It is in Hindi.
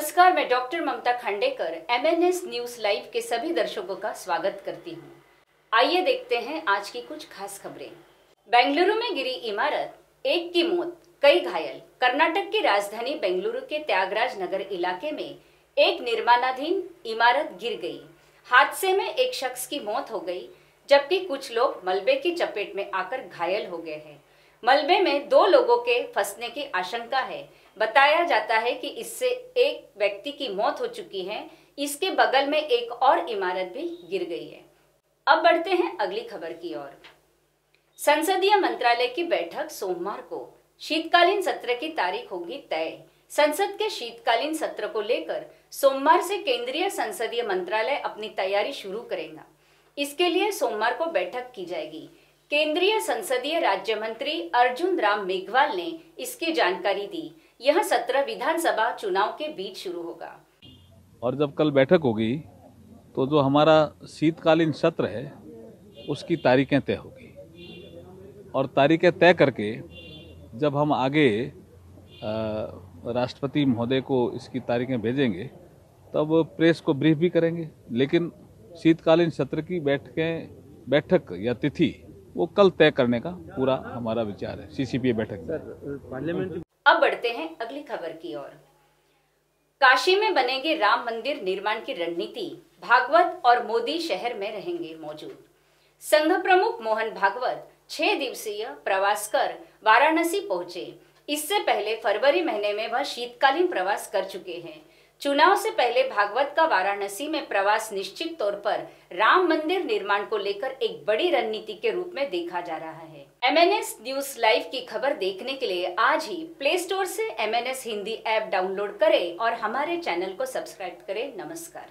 नमस्कार, मैं doctor Mamta Khandekar MNS news live के सभी दर्शकों का स्वागत करती हूँ। आइए देखते हैं आज की कुछ खास खबरें। बेंगलुरु में गिरी इमारत, एक की मौत, कई घायल। कर्नाटक की राजधानी बेंगलुरु के त्यागराज नगर इलाके में एक निर्माणाधीन इमारत गिर गई। हादसे में एक शख्स की मौत हो गई, जबकि कुछ लोग मलबे की चपेट में आकर घायल हो गए हैं। मलबे में दो लोगों के फंसने की आशंका है बताया जाता है कि इससे एक व्यक्ति की मौत हो चुकी है। इसके बगल में एक और इमारत भी गिर गई है। अब बढ़ते हैं अगली खबर की ओर। संसदीय मंत्रालय की बैठक सोमवार को। शीतकालीन सत्र की तारीख होगी तय। संसद के शीतकालीन सत्र को लेकर सोमवार से केंद्रीय संसदीय मंत्रालय अपनी तैयारी शुरू करेगा। इसके लिए सोमवार को बैठक की जाएगी। केंद्रीय संसदीय राज्य मंत्री अर्जुन राम मेघवाल ने इसकी जानकारी दी। यह सत्र विधानसभा चुनाव के बीच शुरू होगा। और जब कल बैठक होगी तो जो हमारा शीतकालीन सत्र है, उसकी तारीखें तय होगी। और तारीखें तय करके जब हम आगे राष्ट्रपति महोदय को इसकी तारीखें भेजेंगे, तब प्रेस को ब्रीफ भी करेंगे। लेकिन शीतकालीन सत्र की बैठकें, बैठक या तिथि वो कल तय करने का पूरा हमारा विचार है सीसीपीए बैठक पार्लियामेंट अब बढ़ते हैं अगली खबर की ओर। काशी में बनेंगे राम मंदिर निर्माण की रणनीति। भागवत और मोदी शहर में रहेंगे मौजूद। संघ प्रमुख मोहन भागवत छह दिवसीय प्रवास कर वाराणसी पहुँचे। इससे पहले फरवरी महीने में वह शीतकालीन प्रवास कर चुके हैं। चुनाव से पहले भागवत का वाराणसी में प्रवास निश्चित तौर पर राम मंदिर निर्माण को लेकर एक बड़ी रणनीति के रूप में देखा जा रहा है। एमएनएस न्यूज़ लाइव की खबर देखने के लिए आज ही प्ले स्टोर से एमएनएस हिंदी ऐप डाउनलोड करें और हमारे चैनल को सब्सक्राइब करें। नमस्कार।